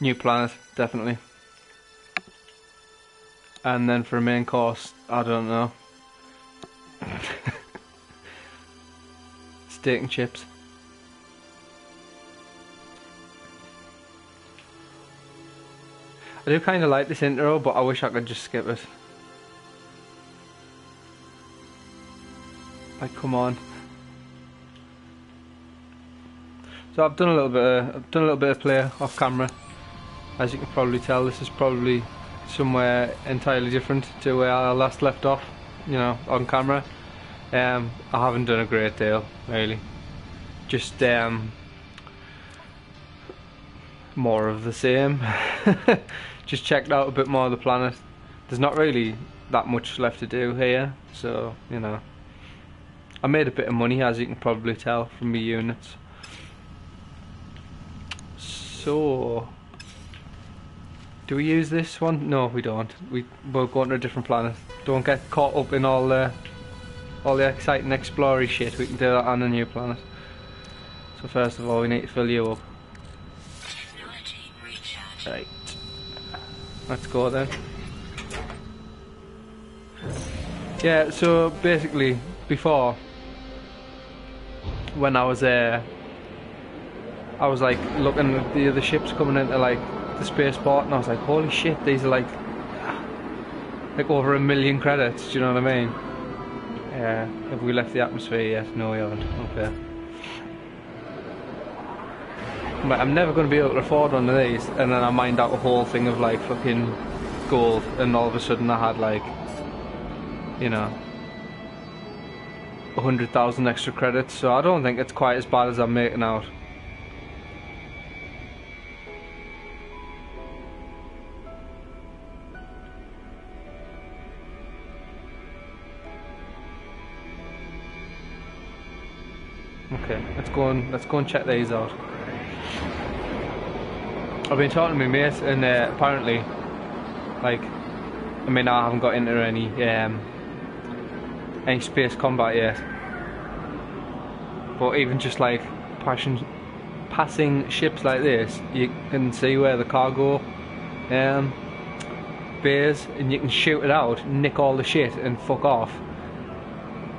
New planet, definitely. And then for a main course, I don't know. Steak and chips. I do kind of like this intro, but I wish I could just skip it. Like, come on. So I've done a little bit. Of, I've done a little bit of play off camera. As you can probably tell, this is probably somewhere entirely different to where I last left off. You know, on camera. Um, I haven't done a great deal, really. Just um, more of the same. just checked out a bit more of the planet. There's not really that much left to do here, so you know. I made a bit of money, as you can probably tell from my units. So, do we use this one? No, we don't. We we're going to a different planet. Don't get caught up in all the all the exciting exploring shit. We can do that on a new planet. So first of all, we need to fill you up. Right. Let's go then. Yeah, so basically, before, when I was there, I was like looking at the other ships coming into like the spaceport, and I was like, holy shit, these are like like over a million credits. Do you know what I mean? Yeah. Have we left the atmosphere yet? No, we haven't. Okay. But I'm never going to be able to afford one of these, and then I mined out a whole thing of like fucking gold, and all of a sudden I had like, you know, hundred thousand extra credits. So I don't think it's quite as bad as I'm making out. Go and let's go and check these out. I've been talking to my mate, and uh, apparently, like, I mean, I haven't got into any um, any space combat yet, but even just like passing passing ships like this, you can see where the cargo um, bays, and you can shoot it out, nick all the shit, and fuck off.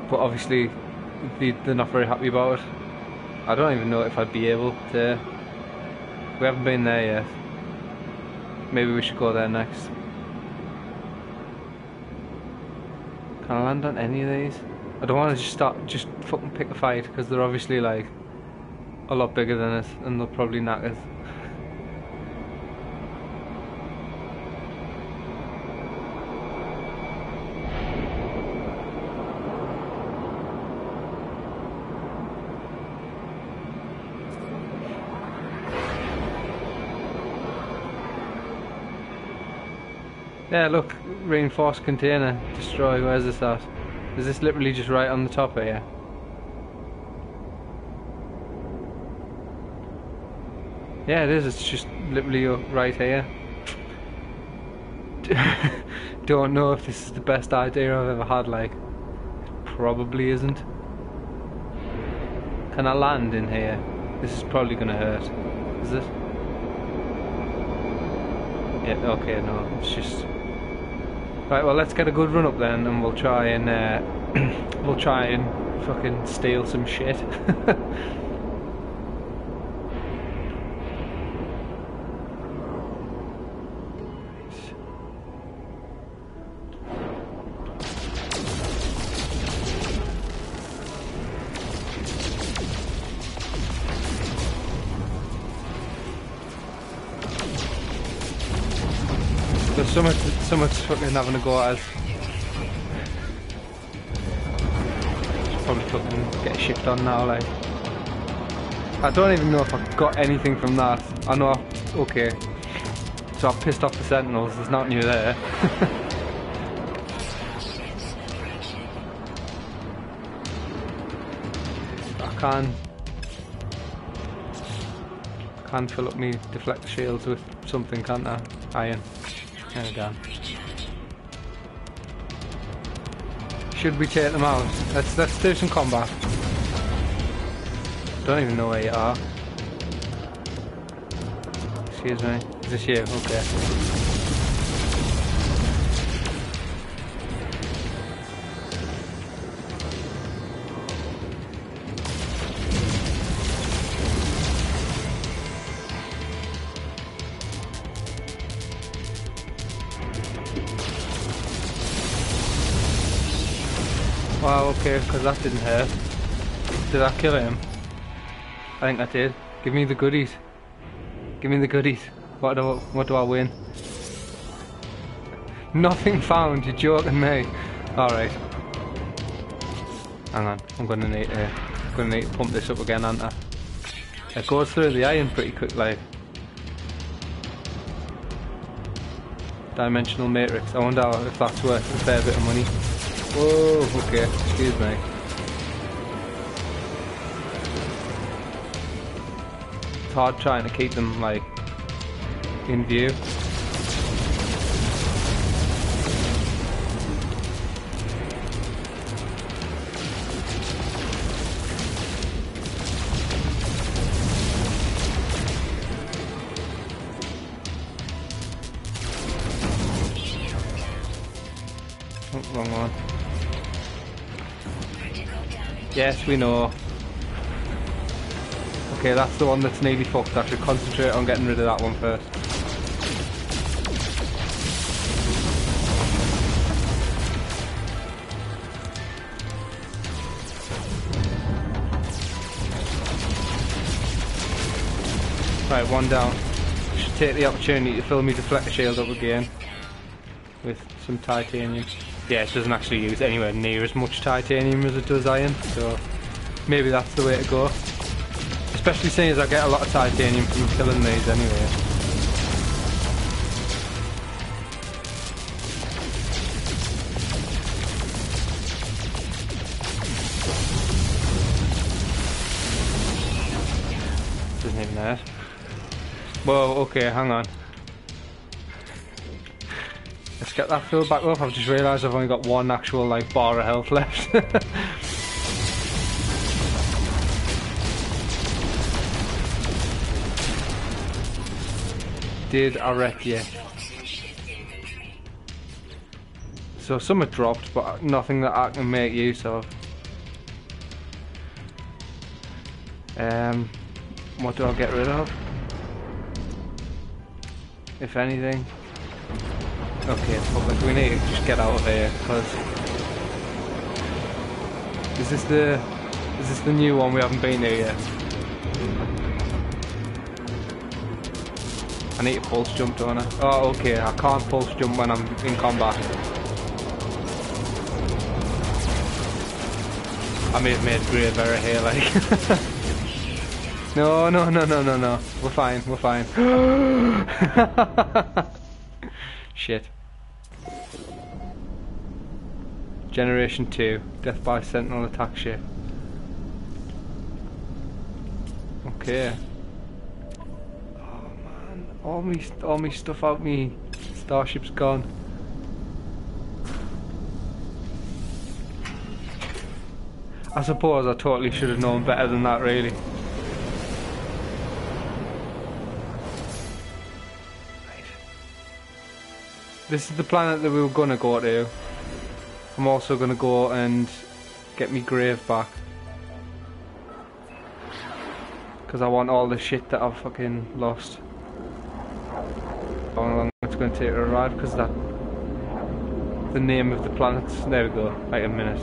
But obviously, they're not very happy about it. I don't even know if I'd be able to. We haven't been there yet. Maybe we should go there next. Can I land on any of these? I don't want to just start, just fucking pick a fight because they're obviously like a lot bigger than us and they'll probably knock us. Yeah, look, reinforced container, destroy, where's this at? Is this literally just right on the top here? Yeah, it is, it's just literally right here. Don't know if this is the best idea I've ever had, like, probably isn't. Can I land in here? This is probably gonna hurt. Is it? Yeah, okay, no, it's just Right, well let's get a good run up then and we'll try and uh, we'll try and fucking steal some shit. There's so much, so much fucking having a go at us. Probably fucking get a shift on now, like. I don't even know if I got anything from that. I know, I... okay. So I've pissed off the sentinels, there's nothing new there. I can can fill up me deflect shields with something, can't I? Iron. There we go. Should we take them out? Let's let's do some combat. Don't even know where you are. Excuse me. Is this you? Okay. Okay, because that didn't hurt. Did that kill him? I think that did. Give me the goodies. Give me the goodies. What do I, what do I win? Nothing found, you're joking me. Alright. Hang on, I'm gonna need to, gonna need to pump this up again, aren't I? It goes through the iron pretty quick, like. Dimensional matrix. I wonder if that's worth a fair bit of money. Whoa, okay, excuse me. It's hard trying to keep them, like, in view. Yes, we know. Okay, that's the one that's nearly fucked. I should concentrate on getting rid of that one first. Right, one down. Should take the opportunity to fill me deflector shield up again with some titanium. Yeah, it doesn't actually use anywhere near as much titanium as it does iron, so maybe that's the way to go. Especially seeing as I get a lot of titanium from killing these anyway. Doesn't even hurt. Whoa, okay, hang on. Get that filled back up. I've just realised I've only got one actual like bar of health left. Did I wreck you? So some are dropped, but nothing that I can make use of. Um, what do I get rid of? If anything. Okay, public. We need to just get out of here because is this the is this the new one we haven't been here yet? I need to pulse jump, don't I? Oh, okay. I can't pulse jump when I'm in combat. I may have made a grave error here, like. no, no, no, no, no, no. We're fine. We're fine. Shit. Generation 2, Death by Sentinel attack ship. Okay. Oh man, all me, all me stuff out me starship's gone. I suppose I totally should have known better than that really. This is the planet that we were gonna go to. I'm also gonna go and get me grave back. Because I want all the shit that I've fucking lost. How long it's going to take to arrive because that the name of the planets. There we go. Wait a minute.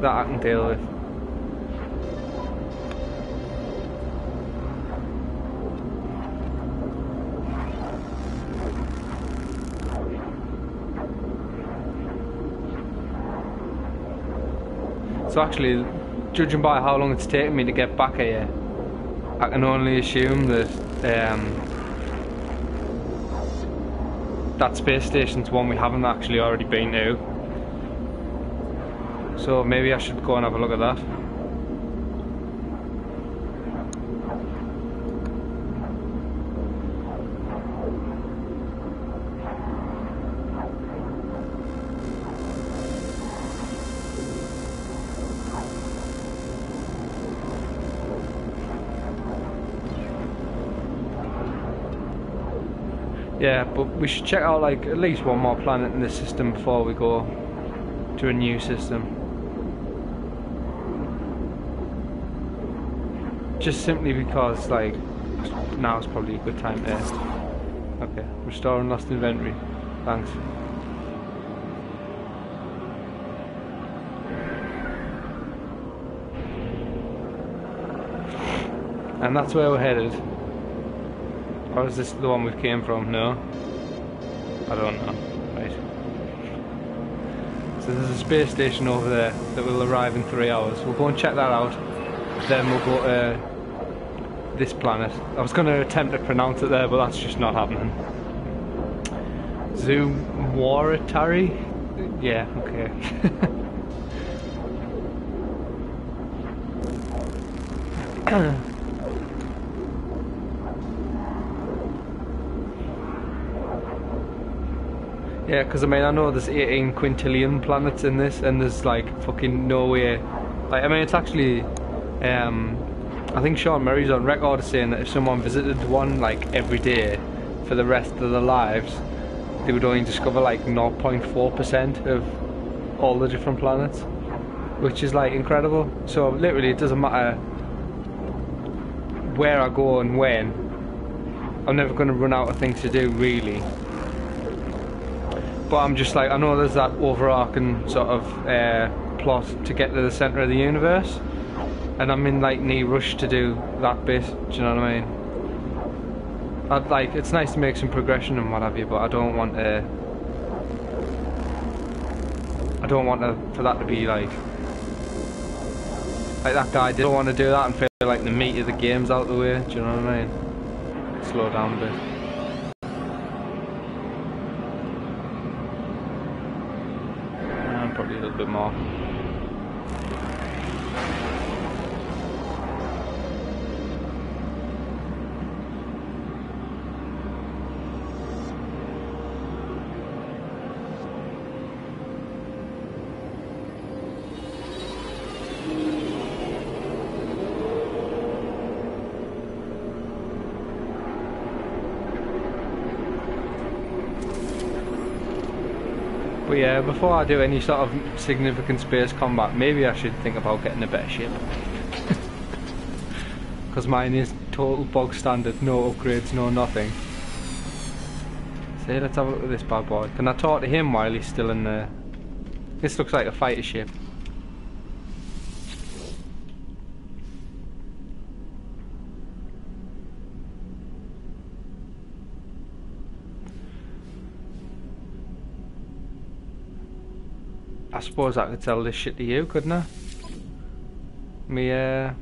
That I can deal with. So actually, judging by how long it's taken me to get back here, I can only assume that um, that space station's one we haven't actually already been to. So maybe I should go and have a look at that. Yeah, but we should check out like at least one more planet in this system before we go to a new system. Just simply because like now is probably a good time to Okay, restoring lost inventory. Thanks. And that's where we're headed. Or is this the one we came from? No? I don't know. Right. So there's a space station over there that will arrive in three hours. We'll go and check that out. Then we'll go to this planet. I was going to attempt to pronounce it there, but that's just not happening. Zoom Waratari? Yeah, okay. Yeah, because I mean, I know there's 18 quintillion planets in this, and there's like fucking no way. Like, I mean, it's actually. Um, I think Sean Murray's on record saying that if someone visited one like every day for the rest of their lives, they would only discover like 0.4% of all the different planets, which is like incredible. So literally, it doesn't matter where I go and when. I'm never going to run out of things to do, really but I'm just like I know there's that overarching sort of uh, plot to get to the center of the universe, and I'm in like no rush to do that bit. Do you know what I mean? I'd like it's nice to make some progression and what have you, but I don't want to. I don't want to, for that to be like like that guy didn't want to do that and feel like the meat of the game's out the way. Do you know what I mean? Slow down a bit. Probably But yeah, before I do any sort of significant space combat, maybe I should think about getting a better ship. Because mine is total bog standard, no upgrades, no nothing. So let's have a look at this bad boy. Can I talk to him while he's still in there? This looks like a fighter ship. Suppose I could tell this shit to you, couldn't I? Me, uh...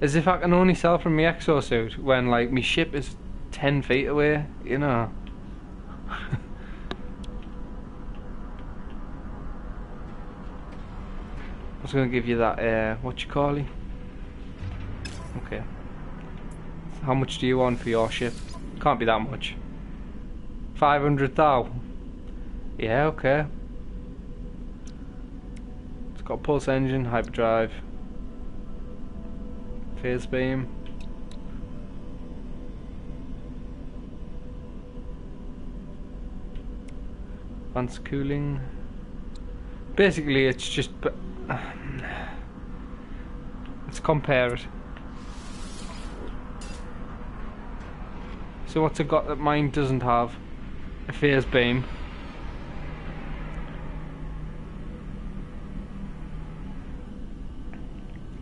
As if I can only sell from my exosuit when, like, my ship is 10 feet away, you know? I was going to give you that, uh, what you call it? Okay. How much do you want for your ship? Can't be that much. 500 thou? Yeah, okay got pulse engine, hyperdrive, phase beam. Advanced cooling. Basically, it's just. Let's compare it. So what's it got that mine doesn't have? A phase beam.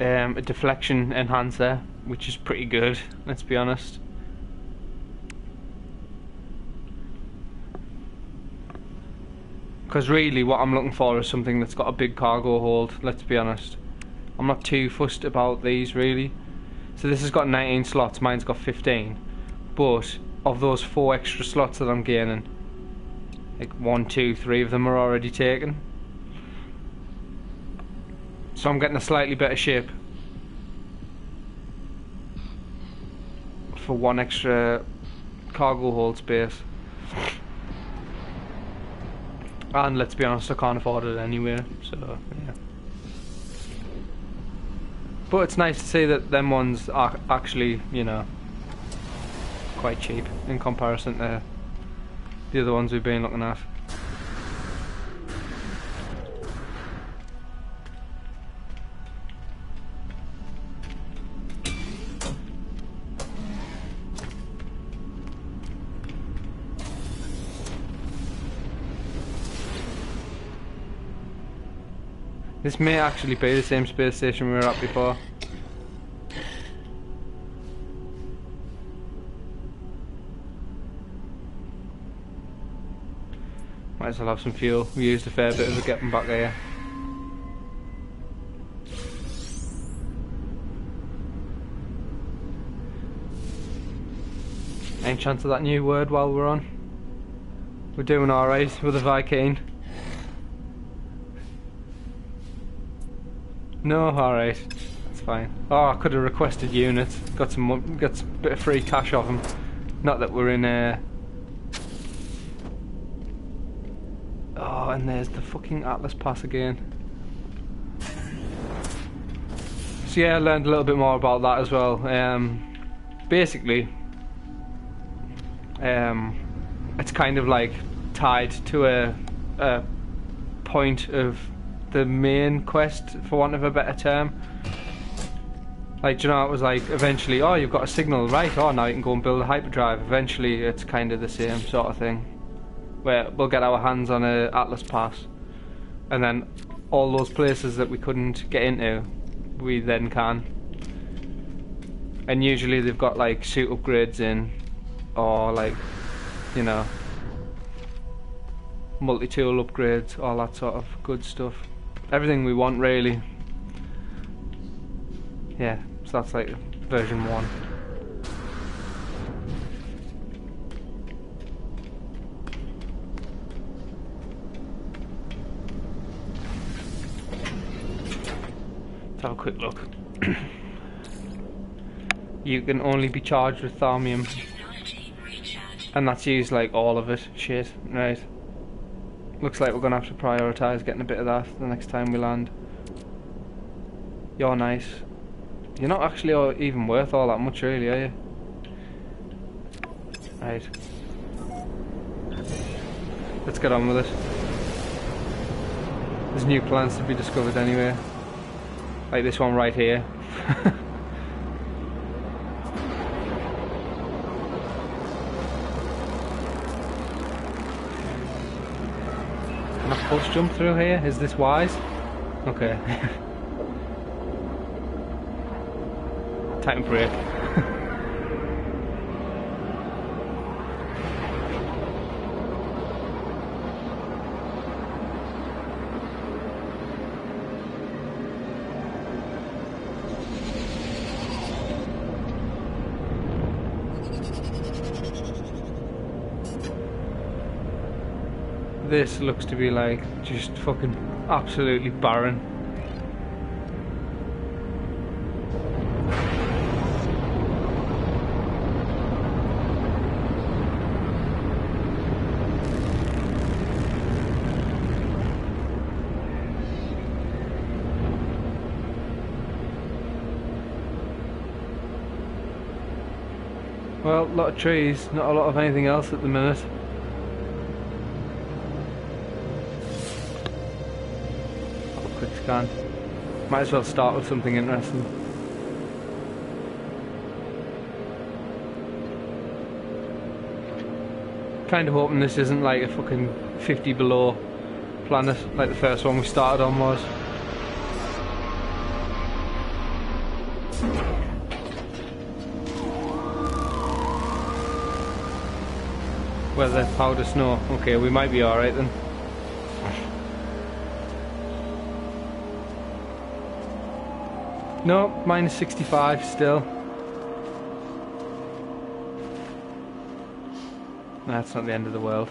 Um, a deflection enhancer, which is pretty good, let's be honest. Because really what I'm looking for is something that's got a big cargo hold, let's be honest. I'm not too fussed about these really. So this has got 19 slots, mine's got 15. But of those four extra slots that I'm gaining, like one, two, three of them are already taken. So I'm getting a slightly better shape. for one extra cargo hold space. And let's be honest, I can't afford it anyway, so yeah. But it's nice to see that them ones are actually, you know, quite cheap in comparison to the other ones we've been looking at. This may actually be the same space station we were at before. Might as well have some fuel. We used a fair bit of it getting back here. Any chance of that new word while we're on? We're doing alright with the Vy'keen. No, alright. That's fine. Oh, I could have requested units. Got some got a bit of free cash off them. Not that we're in a... Oh, and there's the fucking Atlas Pass again. So yeah, I learned a little bit more about that as well. Um, basically, um, it's kind of like tied to a, a point of the main quest, for want of a better term. Like, you know, it was like eventually, oh, you've got a signal, right? Oh, now you can go and build a hyperdrive. Eventually, it's kind of the same sort of thing, where we'll get our hands on a Atlas Pass, and then all those places that we couldn't get into, we then can. And usually they've got like suit upgrades in, or like, you know, multi-tool upgrades, all that sort of good stuff everything we want really. Yeah, so that's like version 1. Let's have a quick look. you can only be charged with thaumium. And that's used like all of it. Shit, right. Looks like we're going to have to prioritise getting a bit of that the next time we land. You're nice. You're not actually even worth all that much really, are you? Right. Let's get on with it. There's new plants to be discovered anyway. Like this one right here. Jump through here? Is this wise? Okay. Tighten brake. this looks to be like just fucking absolutely barren. Well, a lot of trees, not a lot of anything else at the minute. Might as well start with something interesting. Kind of hoping this isn't like a fucking 50 below planet like the first one we started on was. Weather, powder, snow. Okay, we might be alright then. No, minus 65 still. That's not the end of the world.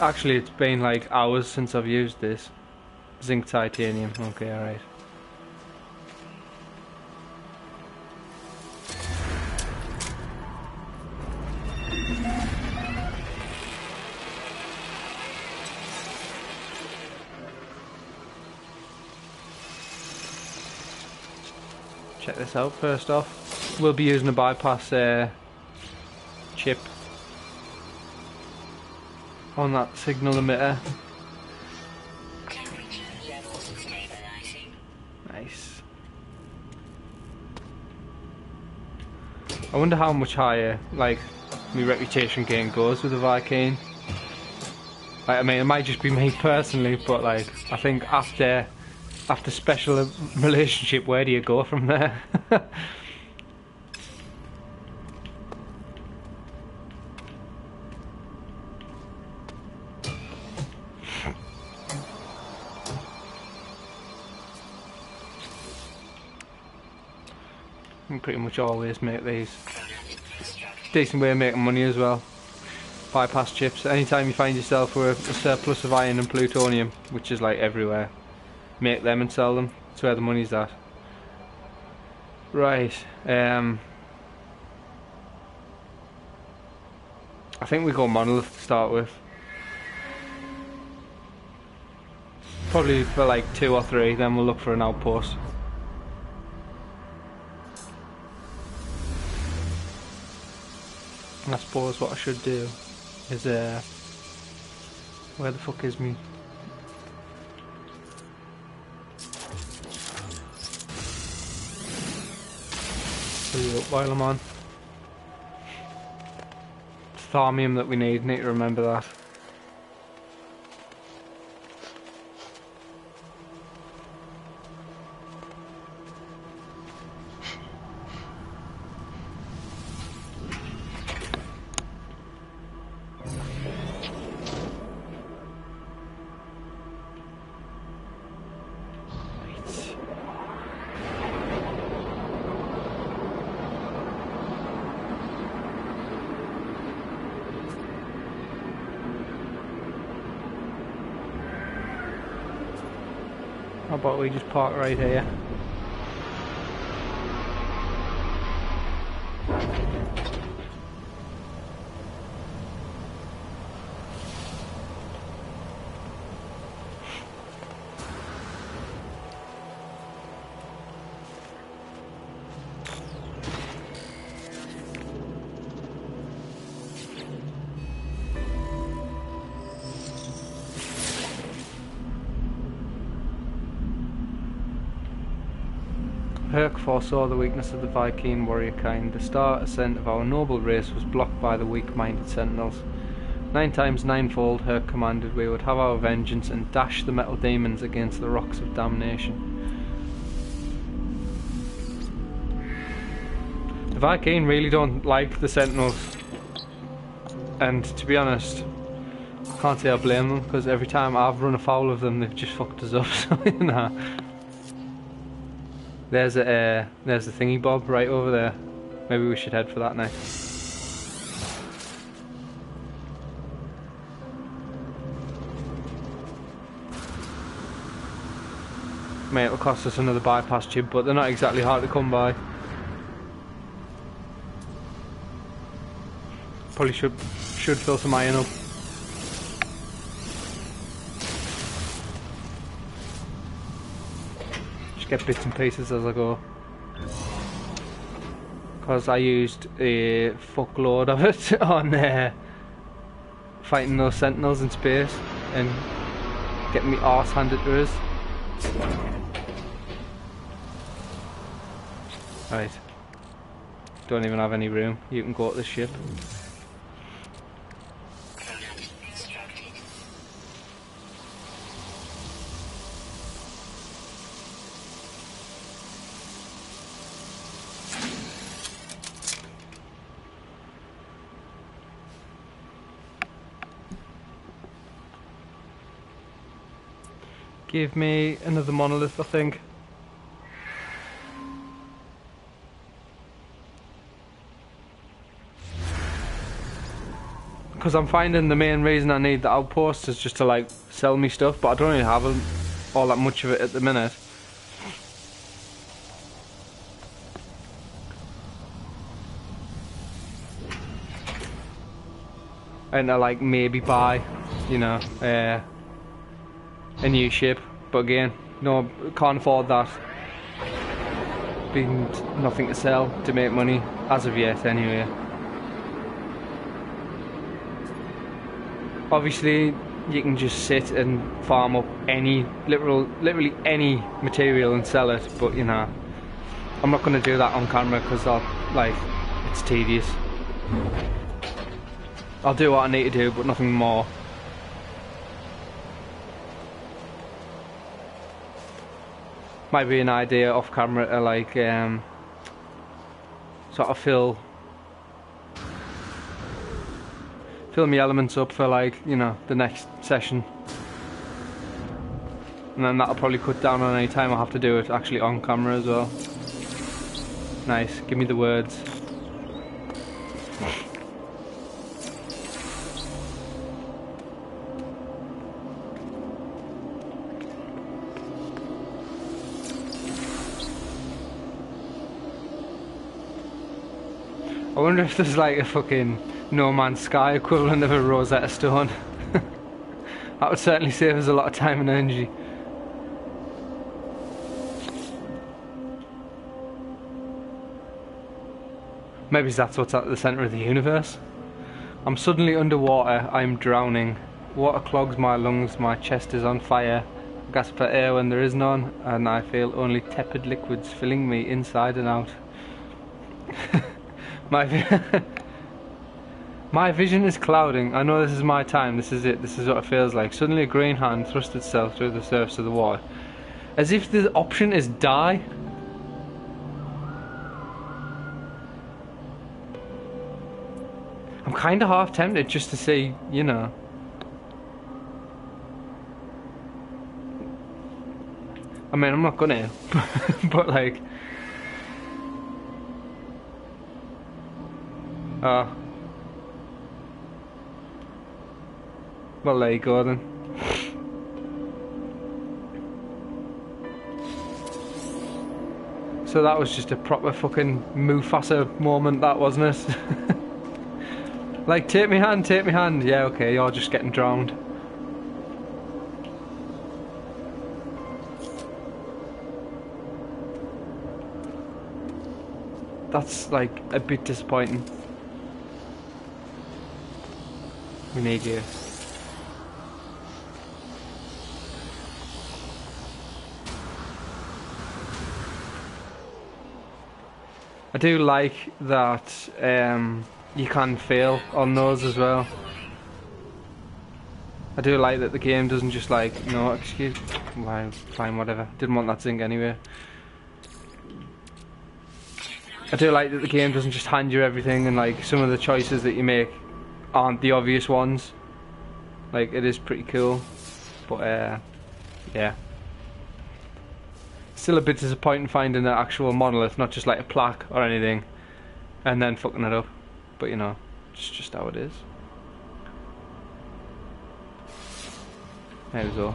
Actually, it's been like hours since I've used this. Zinc titanium. Okay, alright. Check this out first off. We'll be using a bypass uh, chip. on that signal emitter. Nice. I wonder how much higher, like, my reputation gain goes with the Vy'keen. Like, I mean, it might just be me personally, but like, I think after after special relationship, where do you go from there? pretty much always make these. Decent way of making money as well. Bypass chips. Anytime you find yourself with a surplus of iron and plutonium, which is like everywhere, make them and sell them. That's where the money's at. Right. Um, I think we go monolith to start with. Probably for like two or three, then we'll look for an outpost. I suppose what I should do is uh where the fuck is me? Fill up while I'm on. Thaumium that we need, need to remember that. We just park right here? Foresaw the weakness of the Vy'keen warrior kind. The star ascent of our noble race was blocked by the weak-minded sentinels. Nine times ninefold, Hirk commanded, we would have our vengeance and dash the metal demons against the rocks of damnation. The Vy'keen really don't like the sentinels. And to be honest, I can't say I blame them, because every time I've run afoul of them, they've just fucked us up, so you know. There's a uh, there's a thingy bob right over there. Maybe we should head for that next. Mate, it'll cost us another bypass chip, but they're not exactly hard to come by. Probably should should fill some iron up. Get bits and pieces as I go. Because I used a fuckload of it on uh, fighting those sentinels in space and getting me arse handed to us. Right. Don't even have any room. You can go to the ship. Give me another monolith, I think. Because I'm finding the main reason I need the outpost is just to like sell me stuff, but I don't really have all that much of it at the minute. And I like maybe buy, you know, uh, a new ship, but again, no, can't afford that. Being nothing to sell to make money as of yet, anyway. obviously you can just sit and farm up any literal literally any material and sell it but you know I'm not going to do that on camera because I'll like it's tedious I'll do what I need to do but nothing more might be an idea off camera to like um, sort of fill fill my elements up for like you know the next session. And then that'll probably cut down on any time I have to do it actually on camera as well. Nice. Give me the words I wonder if there's like a fucking No Man's Sky equivalent of a Rosetta Stone. that would certainly save us a lot of time and energy. Maybe that's what's at the centre of the universe. I'm suddenly underwater, I'm drowning. Water clogs my lungs, my chest is on fire. I gasp for air when there is none, and I feel only tepid liquids filling me inside and out. My my vision is clouding. I know this is my time. This is it. This is what it feels like. Suddenly, a green hand thrust itself through the surface of the water, as if the option is die. I'm kind of half tempted just to say, you know. I mean, I'm not gonna, but like. Ah. Well, there you go then. So that was just a proper fucking Mufasa moment, that wasn't it? like, take me hand, take me hand. Yeah, okay, you're just getting drowned. That's like a bit disappointing. We need you. I do like that um, you can fail on those as well. I do like that the game doesn't just like, no, excuse, fine, fine, whatever. Didn't want that thing anyway. I do like that the game doesn't just hand you everything and like some of the choices that you make aren't the obvious ones. Like it is pretty cool, but uh, yeah. Still a bit disappointing finding the actual monolith, not just like a plaque or anything, and then fucking it up. But you know, it's just how it is. There we go.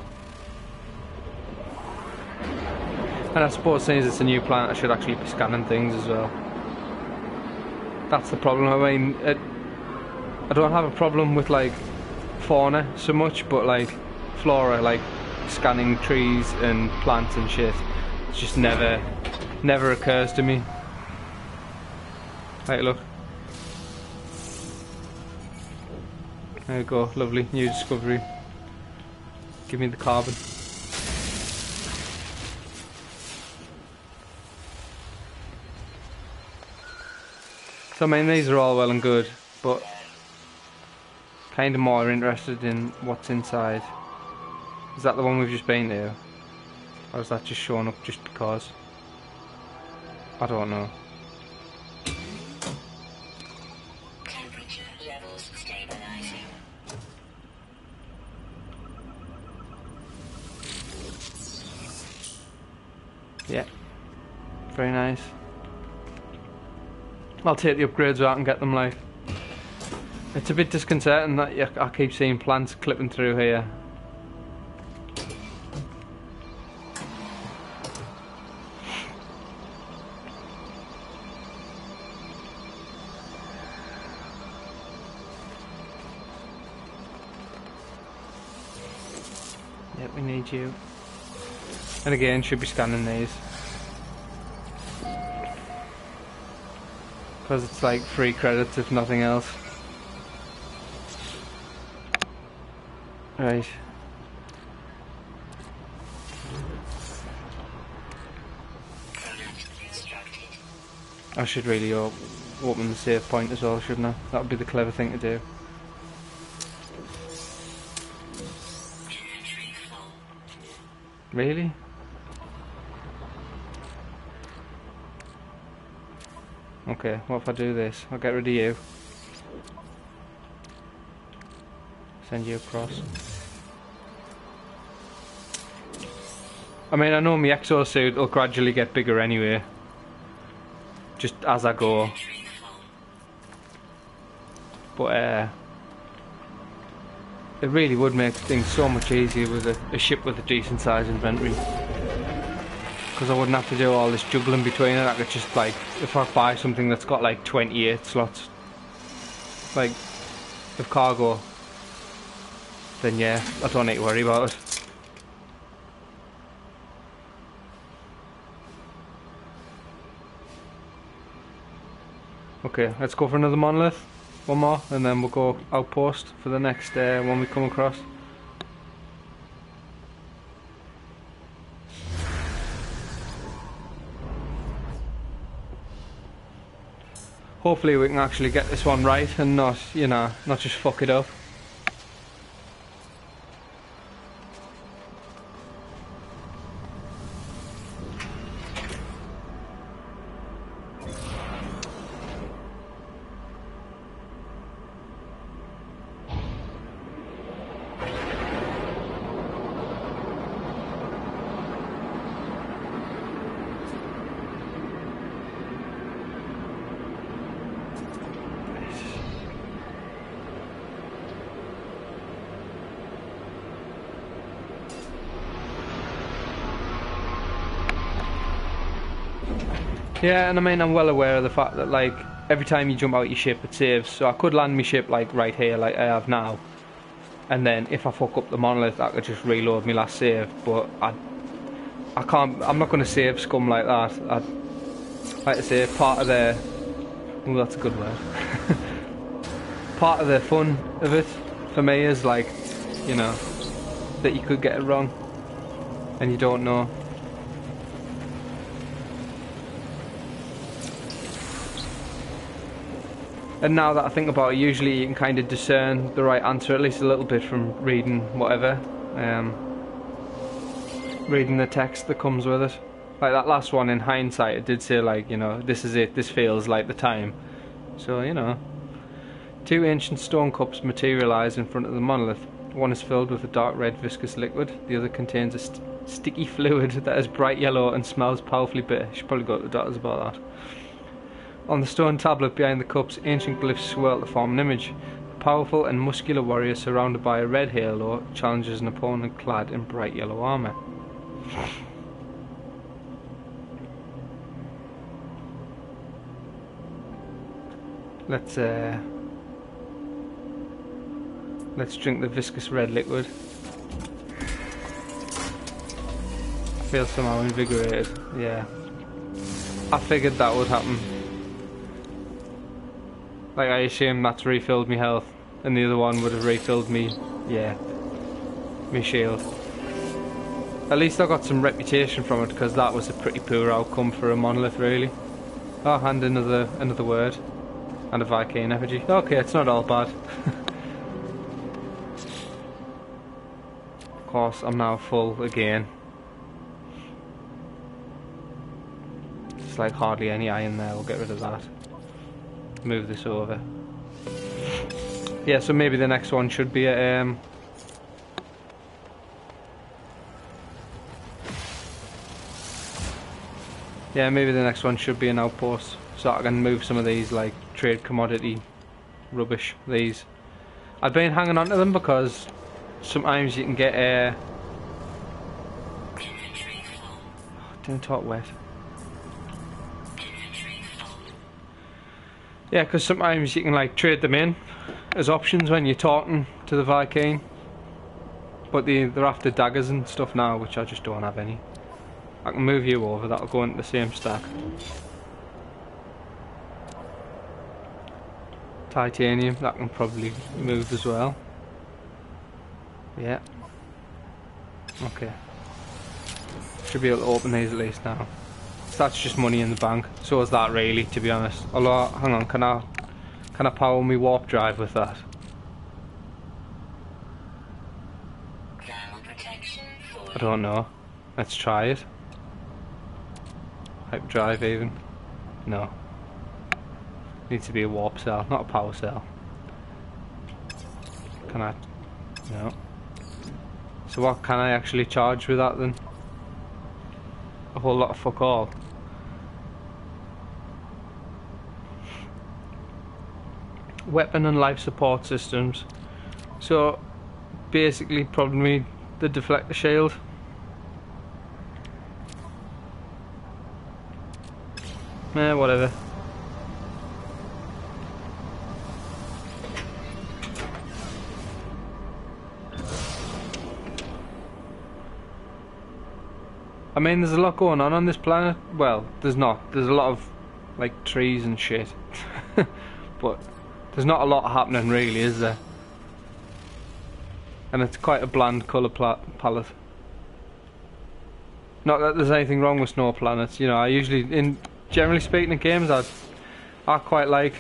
And I suppose since it's a new planet, I should actually be scanning things as well. That's the problem. I mean, it, I don't have a problem with like fauna so much, but like flora, like scanning trees and plants and shit, it just never, never occurs to me. Right, look. There we go, lovely, new discovery. Give me the carbon. So I mean these are all well and good, but kind of more interested in what's inside. Is that the one we've just been to? Or is that just showing up just because? I don't know. Yeah. Very nice. I'll take the upgrades out and get them like it's a bit disconcerting that I keep seeing plants clipping through here. Yep, we need you. And again, should be scanning these. Because it's like free credits if nothing else. Right. I should really open the save point as well, shouldn't I? That would be the clever thing to do. Really? Okay, what if I do this? I'll get rid of you. Send you across. I mean, I know my exosuit will gradually get bigger anyway. Just as I go. But, uh, it really would make things so much easier with a, a ship with a decent size inventory. Because I wouldn't have to do all this juggling between it. I could just, like, if I buy something that's got like 28 slots, like, of cargo, then yeah, I don't need to worry about it. Okay, let's go for another monolith. One more, and then we'll go outpost for the next uh, one we come across. Hopefully we can actually get this one right and not, you know, not just fuck it up. Yeah, and I mean, I'm well aware of the fact that, like, every time you jump out your ship, it saves. So I could land my ship, like, right here, like I have now. And then if I fuck up the monolith, I could just reload my last save. But I, I can't, I'm not going to save scum like that. I, like I say, part of the, oh, that's a good word. part of the fun of it, for me, is like, you know, that you could get it wrong. And you don't know. And now that I think about it, usually you can kind of discern the right answer at least a little bit from reading whatever. Um, reading the text that comes with it. Like that last one in hindsight, it did say like, you know, this is it, this feels like the time. So, you know. Two ancient stone cups materialise in front of the monolith. One is filled with a dark red viscous liquid, the other contains a st sticky fluid that is bright yellow and smells powerfully bitter. Should probably go to the doctors about that. On the stone tablet behind the cups, ancient glyphs swirl to form an image. A powerful and muscular warrior surrounded by a red halo challenges an opponent clad in bright yellow armour. Let's uh, let's drink the viscous red liquid. I feel somehow invigorated. Yeah, I figured that would happen. Like I assume that's refilled me health, and the other one would have refilled me, yeah, me shield. At least I got some reputation from it because that was a pretty poor outcome for a monolith, really. Oh, and another another word, and a Vy'keen effigy. Okay, it's not all bad. of course, I'm now full again. It's like hardly any iron there. We'll get rid of that move this over. Yeah, so maybe the next one should be a, um, Yeah, maybe the next one should be an outpost, so I can move some of these like trade commodity rubbish. These, I've been hanging on to them because sometimes you can get. Uh, don't talk wet. Yeah, because sometimes you can like trade them in as options when you're talking to the Vy'keen But they, they're after daggers and stuff now, which I just don't have any. I can move you over, that'll go into the same stack. Titanium, that can probably move as well. Yeah. Okay. Should be able to open these at least now. So that's just money in the bank. So is that really, to be honest. Although, hang on, can I, can I power me warp drive with that? I don't know. Let's try it. Hyper drive even. No. Needs to be a warp cell, not a power cell. Can I? No. So what can I actually charge with that then? A whole lot of fuck all. Weapon and life support systems. So basically probably the deflector shield. Eh, whatever. I mean, there's a lot going on on this planet. Well, there's not. There's a lot of, like, trees and shit. but there's not a lot happening, really, is there? And it's quite a bland colour palette. Not that there's anything wrong with snow planets. You know, I usually, in generally speaking, in games, I, I quite like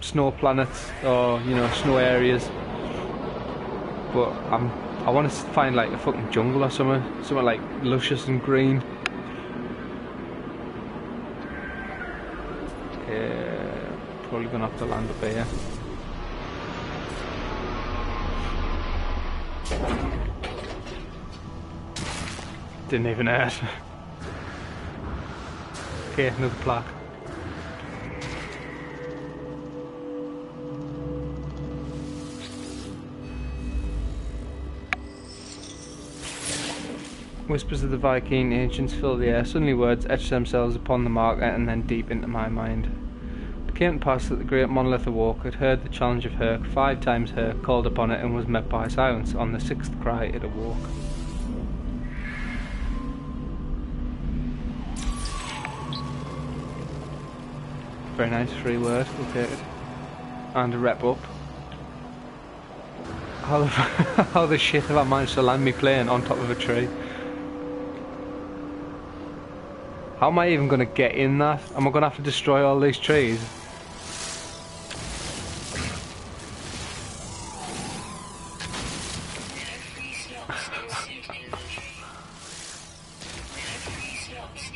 snow planets or you know snow areas. But I'm I want to find like a fucking jungle or something, something like luscious and green. Probably gonna have to land up here. Didn't even hurt. okay, another plaque. Whispers of the Vy'keen ancients fill the air. Suddenly words etch themselves upon the marker and then deep into my mind. Came to pass that the great monolith awoke, had heard the challenge of Hirk, five times Hirk, called upon it and was met by silence. On the sixth cry it awoke. Very nice, free word, we'll take it. And a rep up. How the, how the shit have I managed to land me plane on top of a tree? How am I even going to get in that? Am I going to have to destroy all these trees?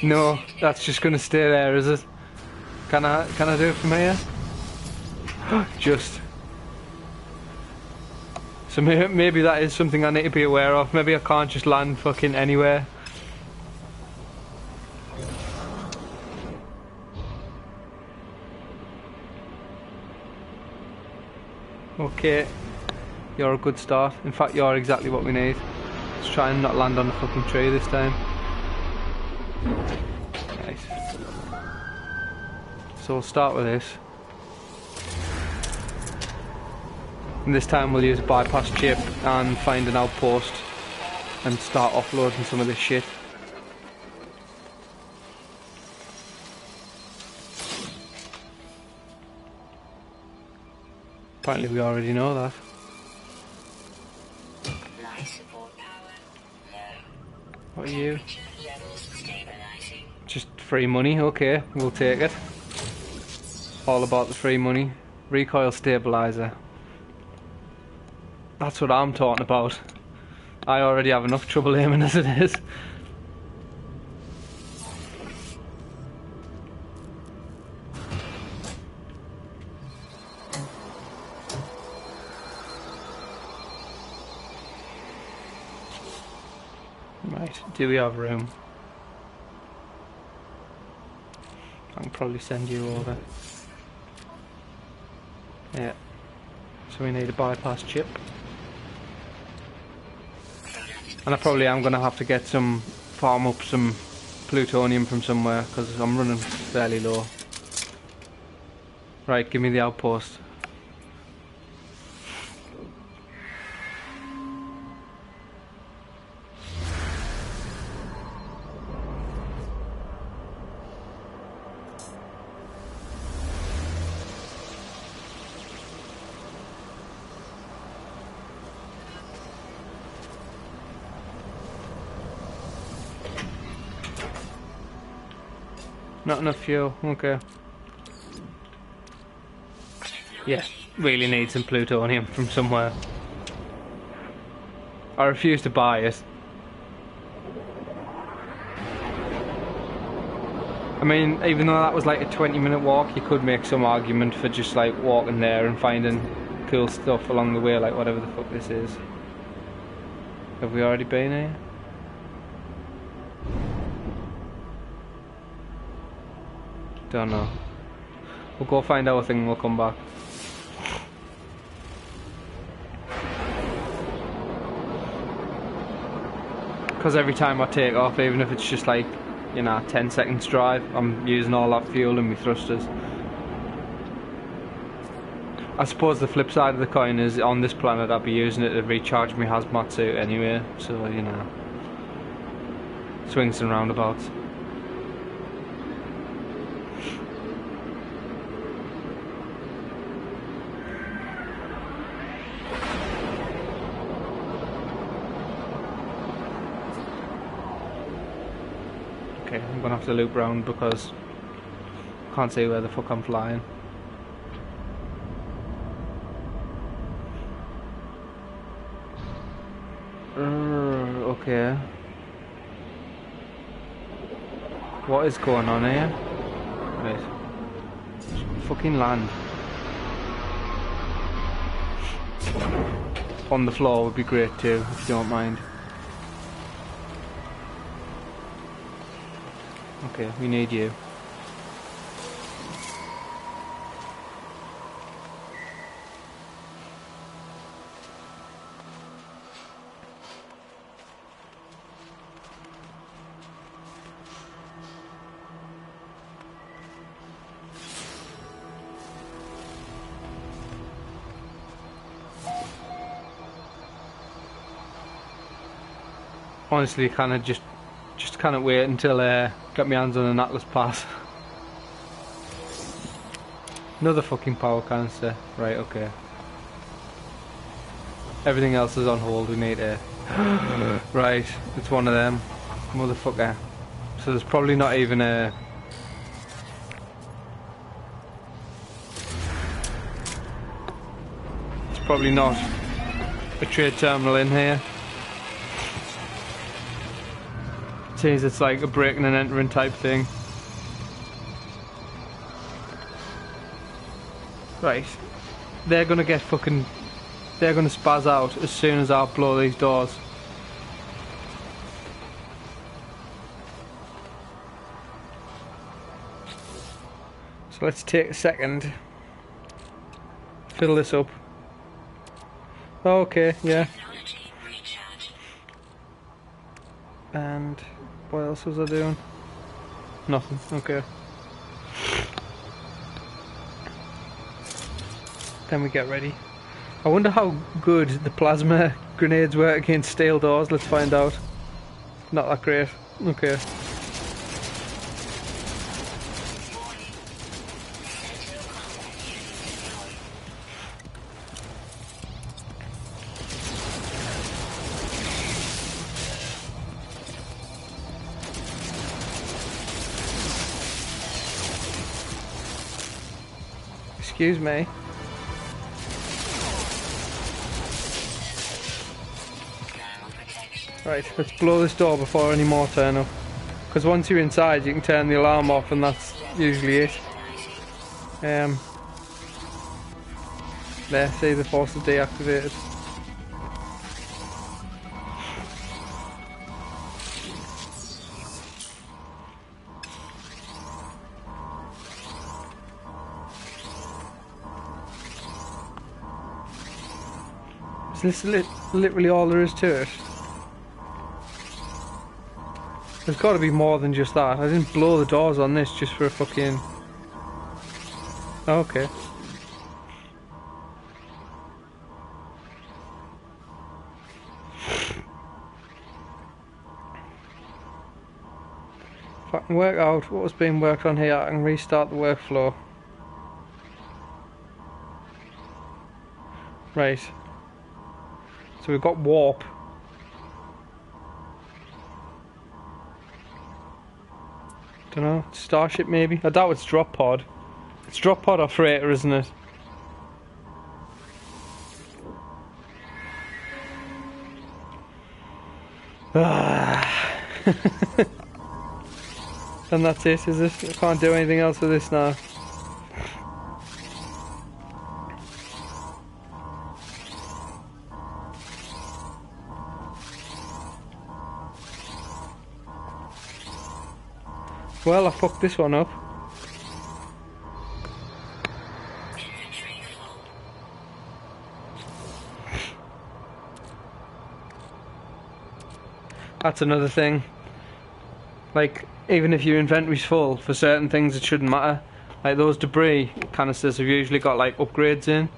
No, that's just to stay there, is it? Can I, can I do it from here? just. So maybe, maybe that is something I need to be aware of. Maybe I can't just land fucking anywhere. Okay, you're a good start. In fact, you're exactly what we need. Let's try and not land on the fucking tree this time. Nice. So we'll start with this. And this time we'll use a bypass chip and find an outpost and start offloading some of this shit. Apparently we already know that. What are you? Free money, okay, we'll take it. All about the free money. Recoil stabilizer. That's what I'm talking about. I already have enough trouble aiming as it is. Right, do we have room? I can probably send you over. Yeah. So we need a bypass chip. And I probably am going to have to get some, farm up some plutonium from somewhere because I'm running fairly low. Right, give me the outpost. Enough fuel, okay. Yeah, really need some plutonium from somewhere. I refuse to buy it. I mean, even though that was like a 20 minute walk, you could make some argument for just like walking there and finding cool stuff along the way, like whatever the fuck this is. Have we already been here? Don't know. We'll go find out a thing and we'll come back. Because every time I take off, even if it's just like, you know, 10 seconds drive, I'm using all that fuel in my thrusters. I suppose the flip side of the coin is on this planet I'll be using it to recharge my hazmat suit anyway, so you know. Swings and roundabouts. Okay, I'm gonna have to loop round because I can't see where the fuck I'm flying. Uh, okay. What is going on here? Fucking land. On the floor would be great too, if you don't mind. Okay, we need you. Honestly, kind of just, of wait until uh, get my hands on an Atlas pass. Another fucking power canister. Right, okay. Everything else is on hold. We need it. right, it's one of them. Motherfucker. So there's probably not even a. It's probably not a trade terminal in here. It's like a breaking and entering type thing. Right. They're gonna get fucking. They're gonna spaz out as soon as I blow these doors. So let's take a second. Fill this up. Okay, yeah. And what else was I doing? Nothing, okay. Then we get ready. I wonder how good the plasma grenades work against steel doors. Let's find out. Not that great. Okay. Excuse me. Right, let's blow this door before any more turn up. Because once you're inside, you can turn the alarm off, and that's usually it. Um, there, see the force is deactivated. Is this li literally all there is to it? There's got to be more than just that. I didn't blow the doors on this just for a fucking. Okay. If I can work out what was being worked on here, I can restart the workflow. Right. So we've got warp. Don't know. Starship maybe? I doubt it's drop pod. It's drop pod or freighter, isn't it? Ah. and that's it, is it? I can't do anything else with this now. Fucked this one up. That's another thing. Like, even if your inventory's full, for certain things it shouldn't matter. Like those debris canisters have usually got like upgrades in.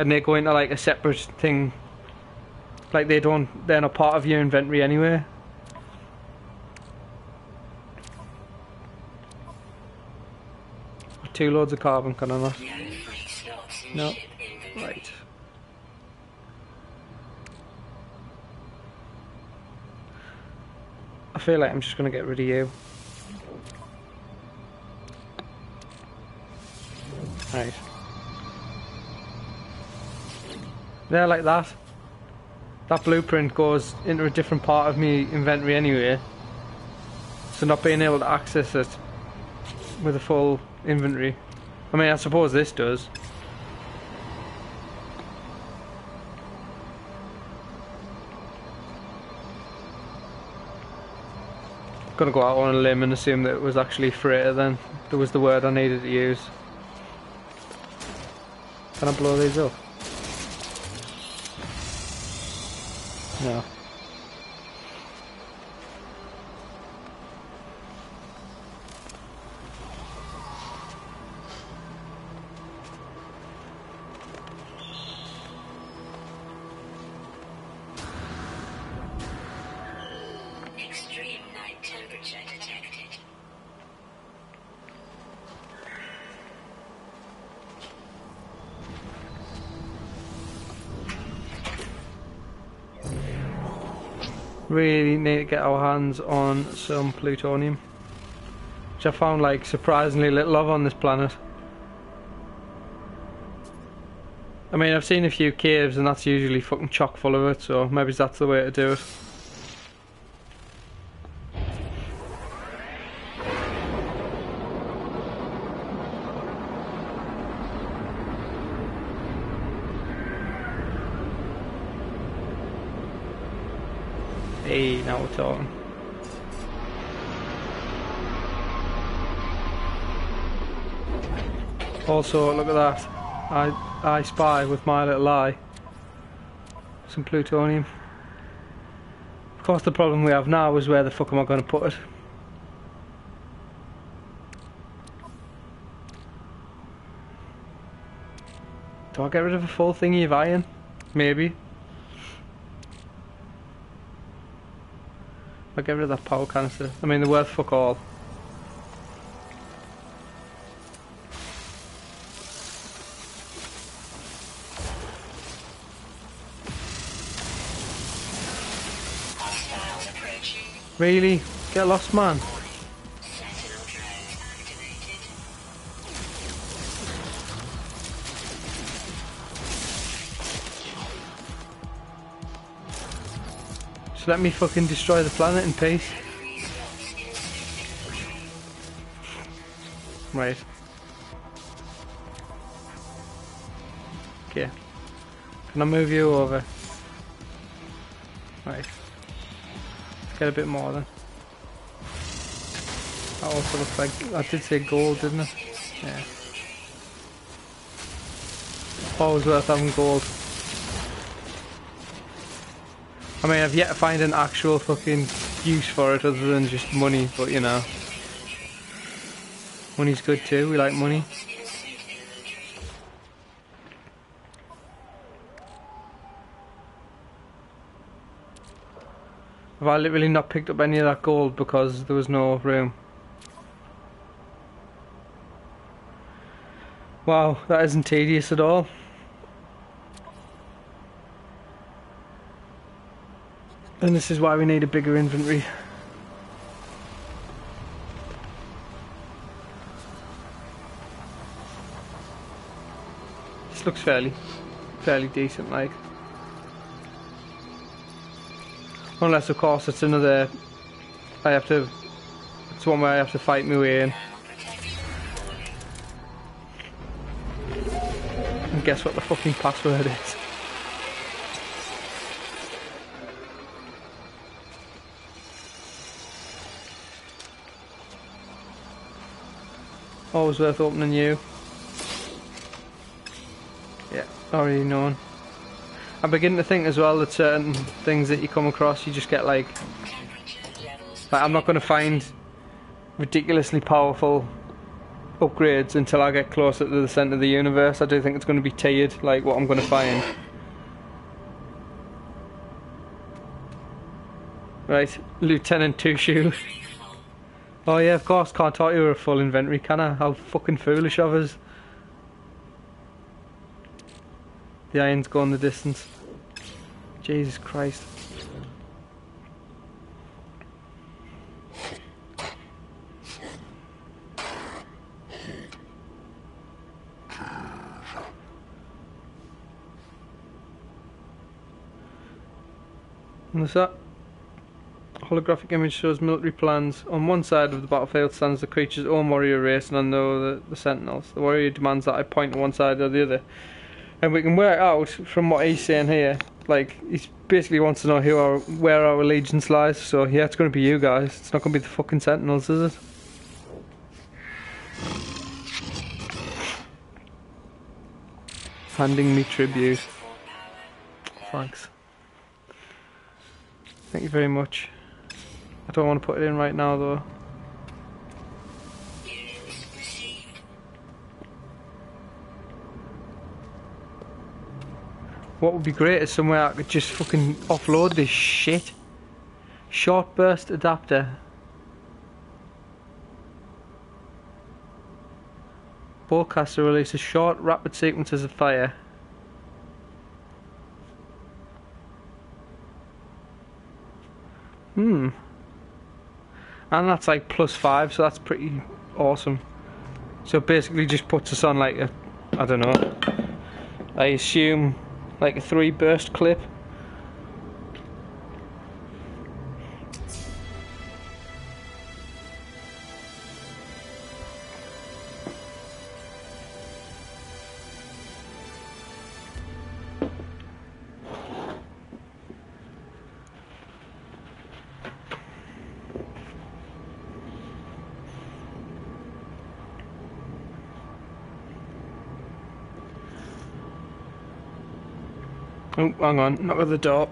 And they go into like a separate thing. Like they don't, they're not part of your inventory anyway. Two loads of carbon, can I not? No. Right. I feel like I'm just going to get rid of you. Right. There, like that. That blueprint goes into a different part of me inventory anyway. So not being able to access it with a full inventory. I mean, I suppose this does. Gonna go out on a limb and assume that it was actually freighter then. That was the word I needed to use. Can I blow these up? No. On some plutonium. Which I found like surprisingly little of on this planet. I mean, I've seen a few caves and that's usually fucking chock full of it, so maybe that's the way to do it. Also, look at that. I I spy with my little eye. Some plutonium. Of course, the problem we have now is where the fuck am I going to put it? Do I get rid of a full thingy of iron? Maybe. I'll get rid of that power canister. I mean, they're worth fuck all. Really? Get lost, man. Just let me fucking destroy the planet in peace. Right. Okay. Can I move you over? Right. Get a bit more then. That also looks like, I did say gold, didn't it? Yeah. Always worth having gold. I mean, I've yet to find an actual fucking use for it other than just money, but you know. Money's good too, we like money. Have I literally not picked up any of that gold because there was no room? Wow, that isn't tedious at all. And this is why we need a bigger inventory. This looks fairly, fairly decent like. Unless, of course, it's another. I have to. It's one where I have to fight my way in. And guess what the fucking password is? Always worth opening you. Yeah, already known. I'm beginning to think as well that certain things that you come across, you just get like, like I'm not going to find ridiculously powerful upgrades until I get closer to the centre of the universe. I do think it's going to be tiered, like what I'm going to find. Right, Lieutenant Two Shoe. Oh yeah, of course, can't talk you were a full inventory, can I? How fucking foolish of us. The iron's gone the distance. Jesus Christ. And there's that holographic image shows military plans. On one side of the battlefield stands the creature's own warrior race, and on the other, the sentinels. The warrior demands that I point to one side or the other. And we can work out from what he's saying here, like, he basically wants to know who our, where our allegiance lies. So, yeah, it's going to be you guys. It's not going to be the fucking sentinels, is it? Handing me tribute. Thanks. Thank you very much. I don't want to put it in right now though. What would be great is somewhere I could just fucking offload this shit. Short burst adapter. Boltcaster releases short, rapid sequences of fire. Hmm. And that's like plus five, so that's pretty awesome. So basically just puts us on like a, I don't know, I assume like a three burst clip. Hang on, not with the door.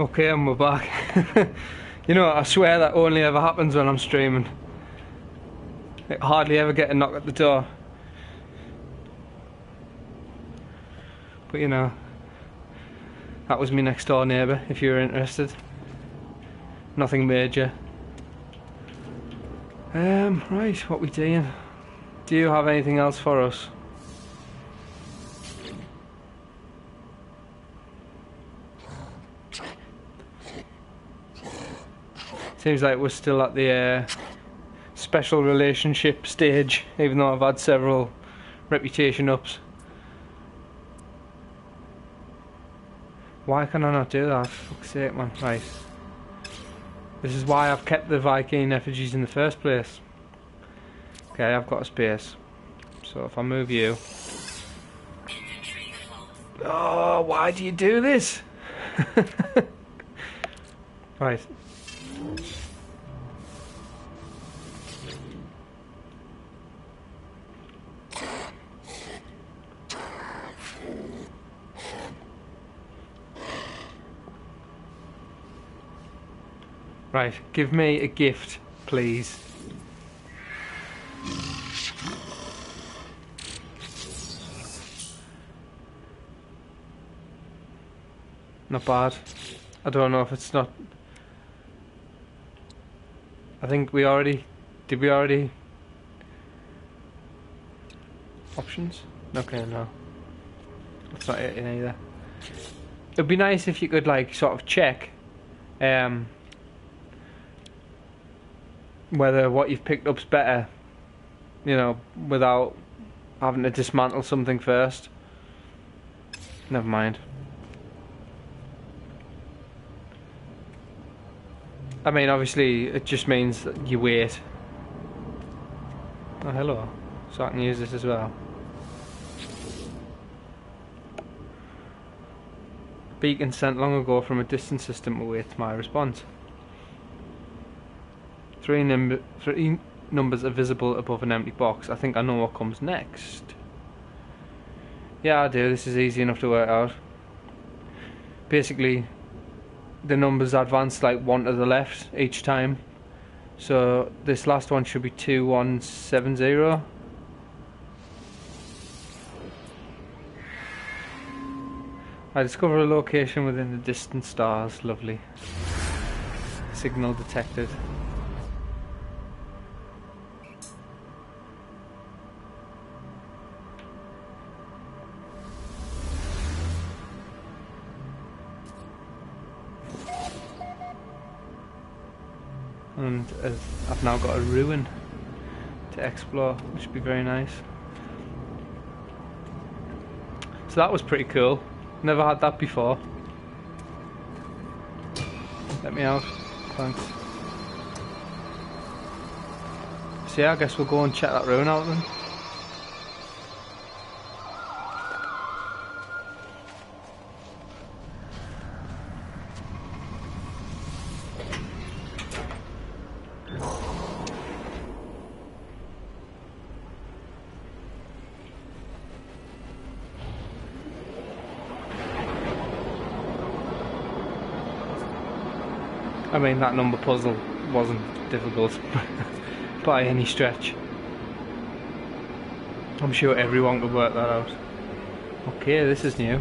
Okay, and we're back. you know, I swear that only ever happens when I'm streaming. I hardly ever get a knock at the door. But you know, that was my next door neighbour, if you were interested. Nothing major. Um, right, what we doing? Do you have anything else for us? Seems like we're still at the uh, special relationship stage, even though I've had several reputation ups. Why can I not do that? Fuck's sake, man. Right. This is why I've kept the Vy'keen effigies in the first place. Okay, I've got a space. So if I move you... Oh, why do you do this? right. Right, give me a gift, please. Not bad. I don't know if it's not. I think we already. Did we already. Options? Okay, no. That's not it either. It'd be nice if you could, like, sort of check um, whether what you've picked up's better, you know, without having to dismantle something first. Never mind. I mean, obviously, it just means that you wait. Oh, hello. So I can use this as well. Beacon sent long ago from a distant system awaits my response. Three, num- three numbers are visible above an empty box. I think I know what comes next. Yeah, I do. This is easy enough to work out. Basically, the numbers advance like one to the left each time. So this last one should be 2170. I discover a location within the distant stars. Lovely. Signal detected. And I've now got a ruin to explore, which would be very nice. So that was pretty cool. Never had that before. Let me out. Thanks. So yeah, I guess we'll go and check that ruin out then. Mean, that number puzzle wasn't difficult by any stretch. I'm sure everyone could work that out. Okay, this is new.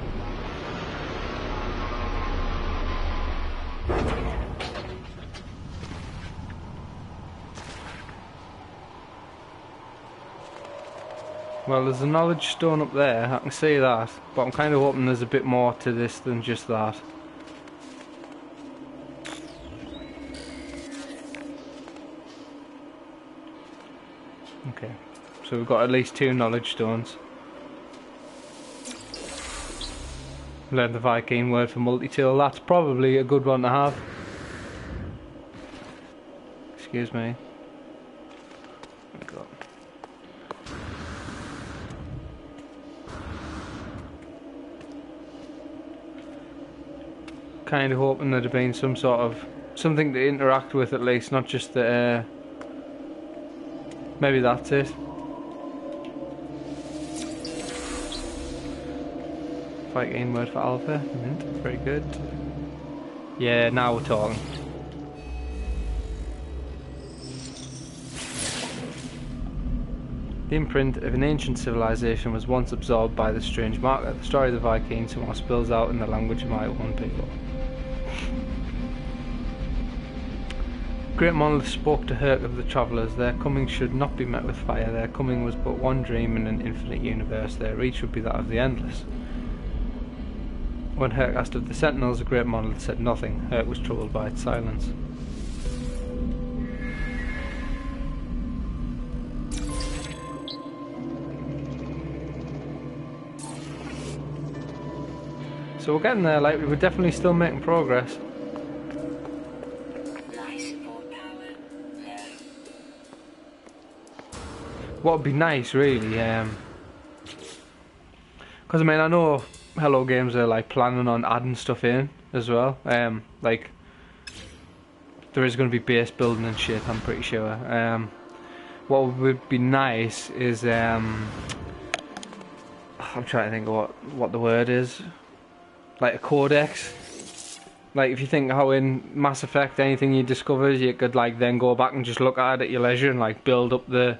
Well, there's a knowledge stone up there, I can see that, but I'm kind of hoping there's a bit more to this than just that. So we've got at least two knowledge stones. Learn the Vy'keen word for multi-tool, that's probably a good one to have. Excuse me. Kind of hoping there'd have been some sort of something to interact with at least, not just the. Uh, maybe that's it. Vy'keen word for alpha, mm-hmm. mint, very good. Yeah, now we're talking. The imprint of an ancient civilization was once absorbed by the strange marker. The story of the Vikings somehow spills out in the language of my own people. Great monolith spoke to Hirk of the travellers. Their coming should not be met with fire. Their coming was but one dream in an infinite universe. Their reach would be that of the endless. When Hirk asked of the sentinels, the great monolith said nothing. Hirk was troubled by its silence. So we're getting there, like, we're definitely still making progress. What would be nice, really, um 'cause I mean, I know Hello Games are like planning on adding stuff in as well. Um, like there is going to be base building and shit. I'm pretty sure. Um, what would be nice is um, I'm trying to think of what what the word is. Like a codex. Like if you think how in Mass Effect anything you discover, you could like then go back and just look at it at your leisure and like build up the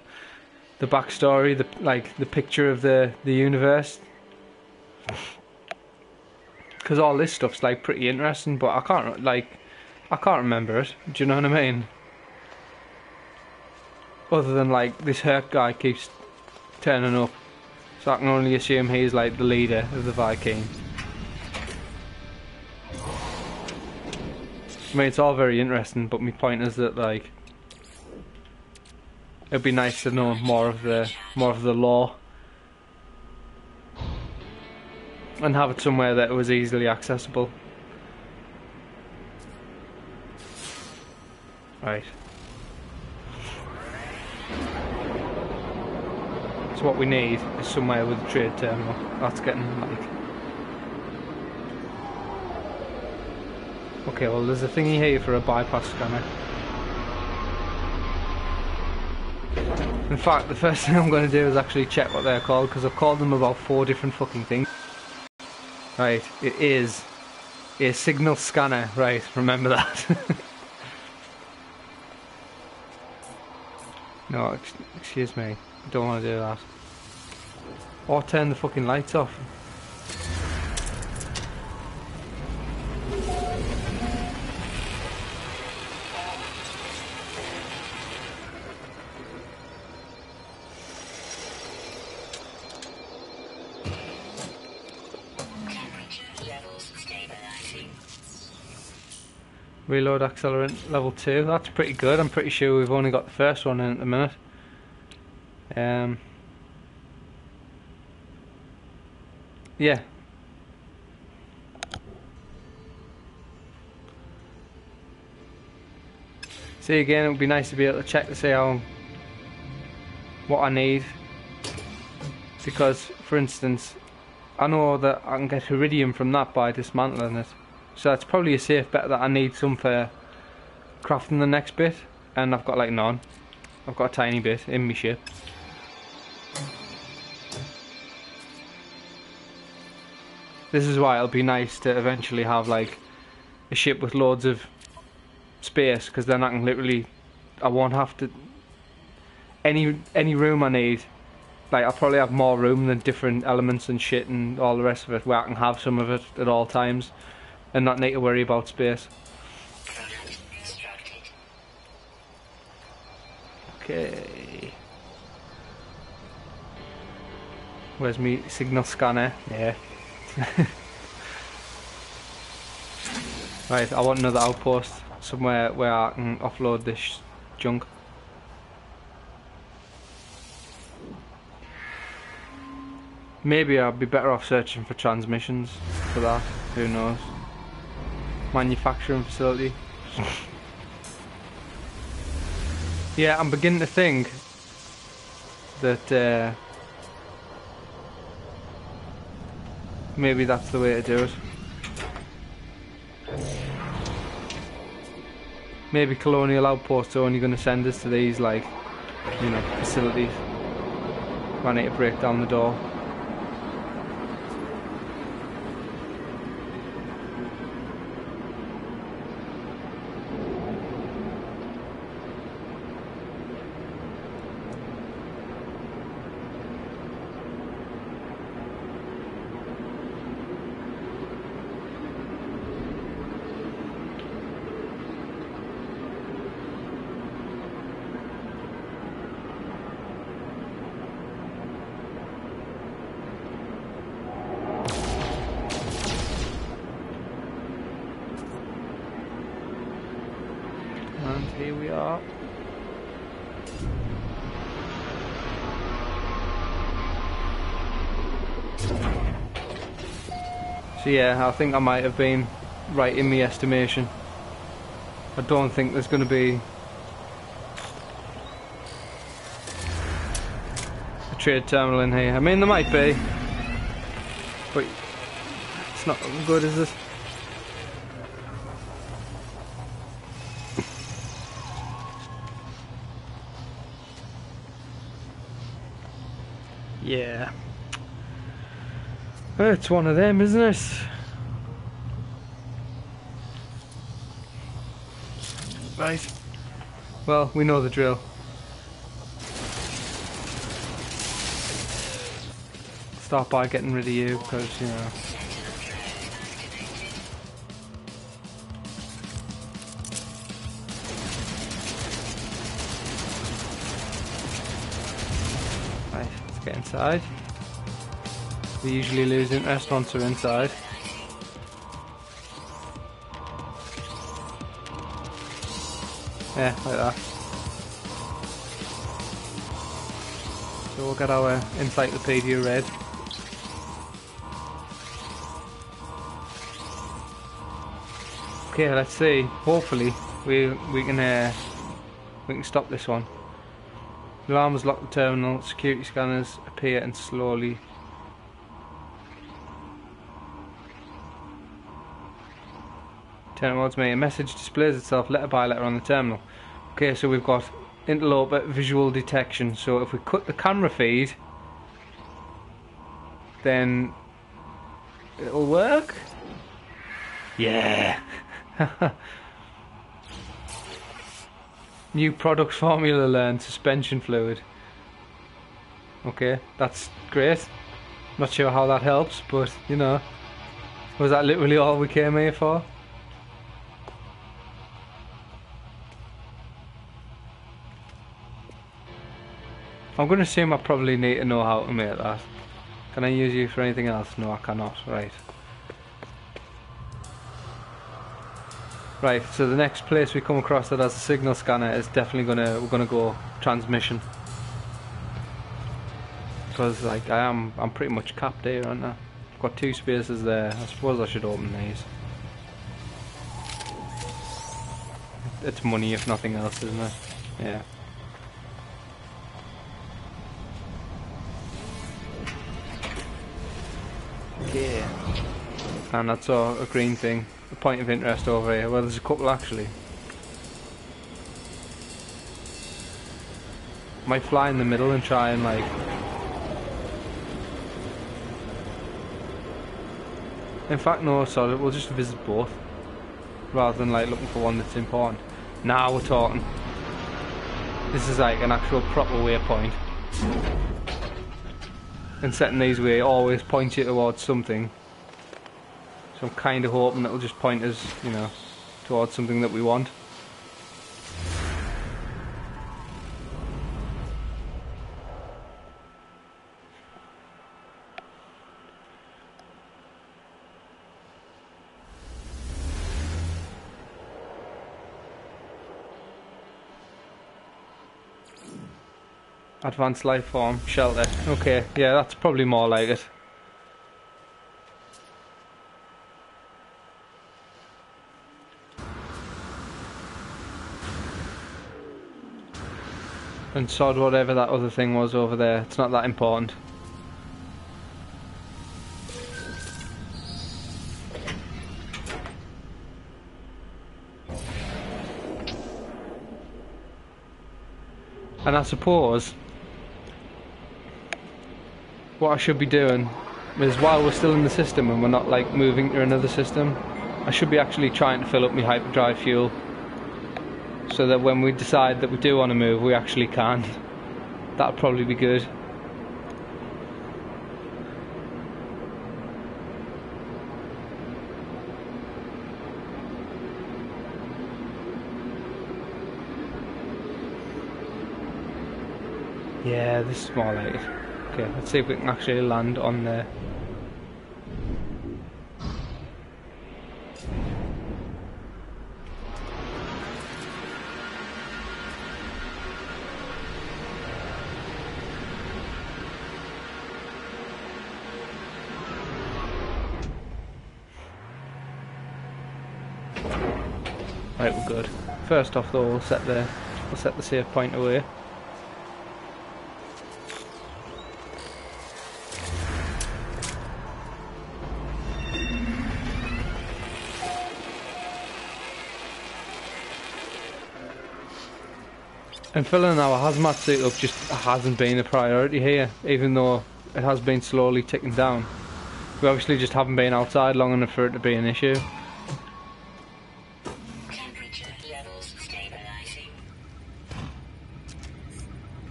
the backstory, the like the picture of the the universe. Because all this stuff's like pretty interesting, but I can't like I can't remember it. Do you know what I mean? Other than like this Hirk guy keeps turning up, so I can only assume he's like the leader of the Vy'keen. I mean, it's all very interesting, but my point is that like it'd be nice to know more of the more of the law and have it somewhere that was easily accessible. Right. So what we need is somewhere with a trade terminal. That's getting like. Okay, well there's a thingy here for a bypass scanner. In fact, the first thing I'm going to do is actually check what they're called because I've called them about four different fucking things. Right, it is a signal scanner. Right, remember that. no, excuse me. Don't want to do that. Or turn the fucking lights off. Reload accelerant level 2. That's pretty good. I'm pretty sure we've only got the first one in at the minute. Um, yeah. See again, it would be nice to be able to check to see how what I need. Because, for instance, I know that I can get iridium from that by dismantling it. So that's probably a safe bet that I need some for crafting the next bit. And I've got like none. I've got a tiny bit in my ship. This is why it'll be nice to eventually have like a ship with loads of space because then I can literally I won't have to any any room I need like I'll probably have more room than different elements and shit and all the rest of it where I can have some of it at all times and not need to worry about space. Okay. Where's me signal scanner? Yeah. right, I want another outpost somewhere where I can offload this junk. Maybe I'd be better off searching for transmissions for that. Who knows? Manufacturing facility. Yeah, I'm beginning to think that uh, maybe that's the way to do it. Maybe colonial outposts are only going to send us to these, like, you know, facilities. I need to break down the door. here we are. So yeah, I think I might have been right in my estimation. I don't think there's going to be a trade terminal in here. I mean, there might be, but it's not good, is it? Yeah. It's one of them, isn't it? Right. Well, we know the drill. Start by getting rid of you, because, you know. Right, let's get inside. We usually lose interest once we're inside. Yeah, like that. So we'll get our encyclopedia read. Okay, let's see. Hopefully, we we can uh, we can stop this one. The locked the terminal. Security scanners appear and slowly. Turn towards me. A message displays itself letter by letter on the terminal. Okay, so we've got interloper visual detection. So if we cut the camera feed, then it'll work. Yeah. New product formula learned suspension fluid. Okay, that's great. Not sure how that helps, but you know, was that literally all we came here for? I'm going to assume I probably need to know how to make that. Can I use you for anything else? No, I cannot. Right. Right, so the next place we come across that has a signal scanner is definitely gonna we're gonna go transmission. Because like I am I'm pretty much capped here, aren't I? I've got two spaces there. I suppose I should open these. It's money if nothing else, isn't it? Yeah. Yeah. And that's all a green thing. A point of interest over here. Well, there's a couple actually. Might fly in the middle and try and like. In fact, no, sorry, we'll just visit both. Rather than like looking for one that's important. Now we're talking. This is like an actual proper waypoint. And setting these way always points you towards something. So I'm kind of hoping it'll just point us, you know, towards something that we want. Advanced life form, shelter. Okay, yeah, that's probably more like it. And sod whatever that other thing was over there. It's not that important. And I suppose what I should be doing is while we're still in the system and we're not like moving to another system, I should be actually trying to fill up my hyperdrive fuel so that when we decide that we do want to move, we actually can. That'd probably be good. Yeah, this is more like it. Okay, let's see if we can actually land on there. Right, we're good. First off though, we'll set the we'll set the save point away. And filling our hazmat suit up just hasn't been a priority here, even though it has been slowly ticking down. We obviously just haven't been outside long enough for it to be an issue.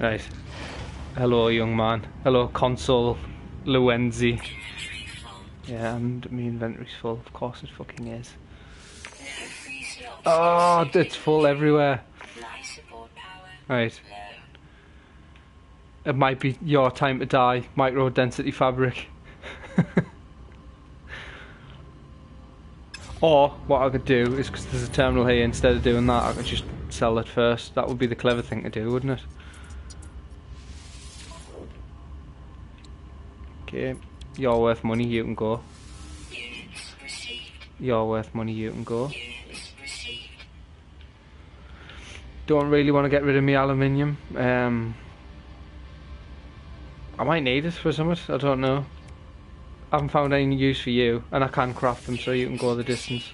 Right. Hello, young man. Hello, Consul Luenzi. Yeah, and my inventory's full. Of course it fucking is. Oh, it's full everywhere. Right. It might be your time to die. Micro density fabric. or what I could do is because there's a terminal here. Instead of doing that, I could just sell it first. That would be the clever thing to do, wouldn't it? Okay, you're worth money. You can go. You're worth money. You can go. Don't really want to get rid of my aluminium. Um, I might need it for something. I don't know. I haven't found any use for you, and I can craft them so you can go the distance.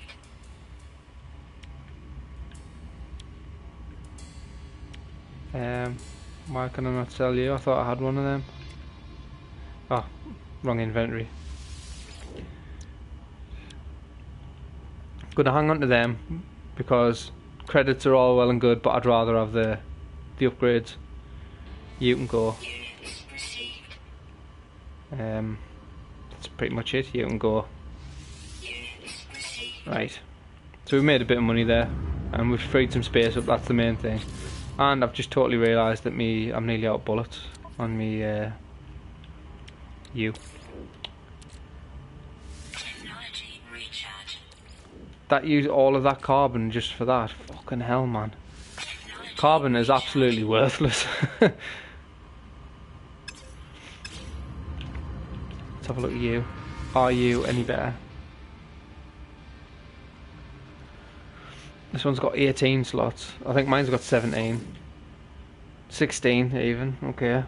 Um, why can I not sell you? I thought I had one of them. Wrong inventory. Gonna hang on to them because credits are all well and good, but I'd rather have the the upgrades. You can go. Um, that's pretty much it. You can go. Right. So we made a bit of money there, and we've freed some space up. That's the main thing. And I've just totally realised that me, I'm nearly out of bullets on me. Uh, you. That use all of that carbon just for that. Fucking hell, man. Carbon is absolutely worthless. Let's have a look at you. Are you any better? This one's got 18 slots. I think mine's got 17. 16 even, okay.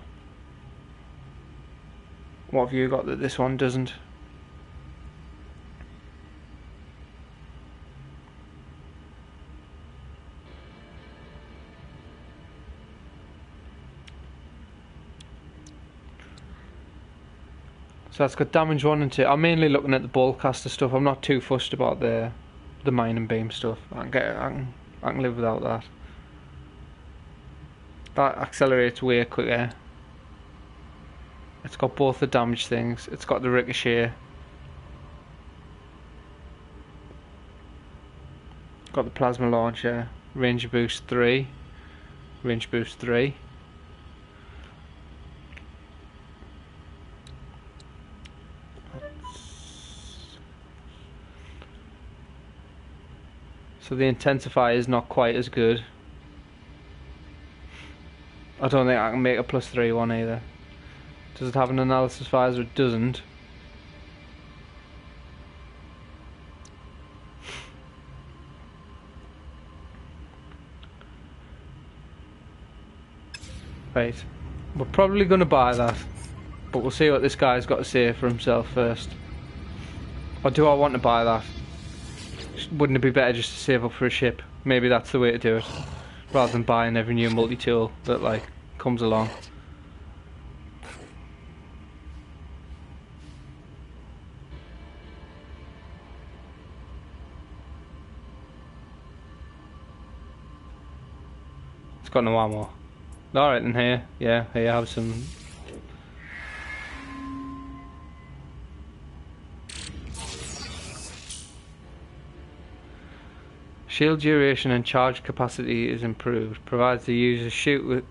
What have you got that this one doesn't? So that's got damage one and two. I'm mainly looking at the Boltcaster stuff. I'm not too fussed about the the mine and beam stuff. I can get I can I can live without that. That accelerates way quicker. It's got both the damage things. It's got the ricochet. Got the plasma launcher. Range boost three. Range boost three. So the intensifier is not quite as good. I don't think I can make a plus three one either. Does it have an analysis visor? It doesn't. Right. We're probably going to buy that. But we'll see what this guy's got to say for himself first. Or do I want to buy that? Wouldn't it be better just to save up for a ship? Maybe that's the way to do it. Rather than buying every new multi-tool that like comes along. Got no ammo. Alright then here, yeah, here you have some Shield duration and charge capacity is improved. Provides the user shoot with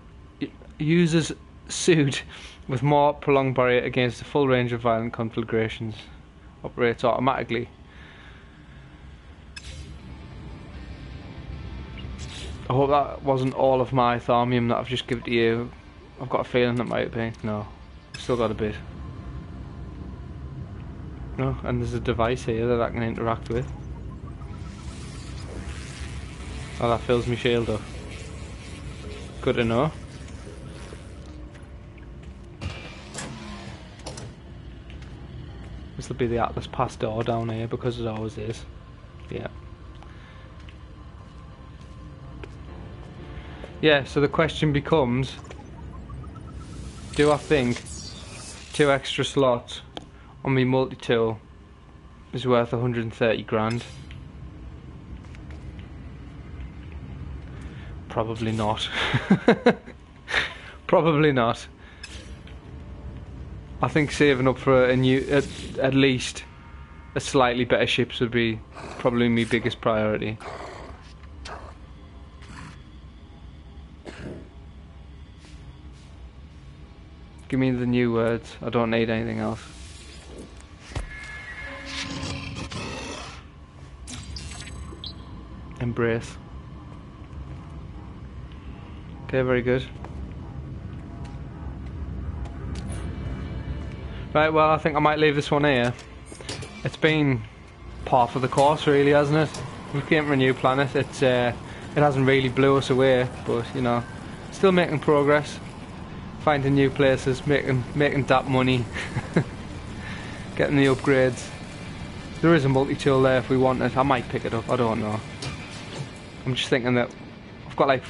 user's suit with more prolonged barrier against a full range of violent conflagrations. Operates automatically. I hope that wasn't all of my thaumium that I've just given to you. I've got a feeling that might be. No, still got a bit. No, and there's a device here that I can interact with. Oh, that fills me shield up. Good to know. This will be the Atlas Pass door down here because it always is. Yeah. Yeah, so the question becomes Do I think two extra slots on my multi tool is worth 130 grand? Probably not. Probably not. I think saving up for a new, at, at least a slightly better ships would be probably my biggest priority. Give me the new words. I don't need anything else. Embrace. Okay, very good. Right, well, I think I might leave this one here. It's been part of the course, really, hasn't it? We came from a new planet. It's uh, it hasn't really blew us away, but you know, still making progress, finding new places, making making that money, getting the upgrades. There is a multi-tool there if we want it. I might pick it up. I don't know. I'm just thinking that I've got like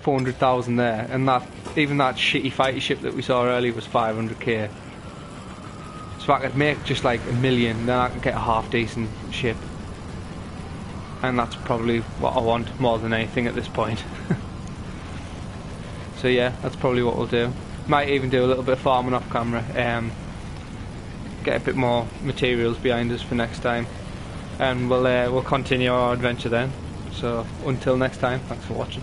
400,000 there, and that even that shitty fighter ship that we saw earlier was 500k. So I could make just like a million, then I can get a half decent ship. And that's probably what I want more than anything at this point. so yeah, that's probably what we'll do. Might even do a little bit of farming off camera. Um, get a bit more materials behind us for next time. And we'll uh, we'll continue our adventure then. So until next time, thanks for watching.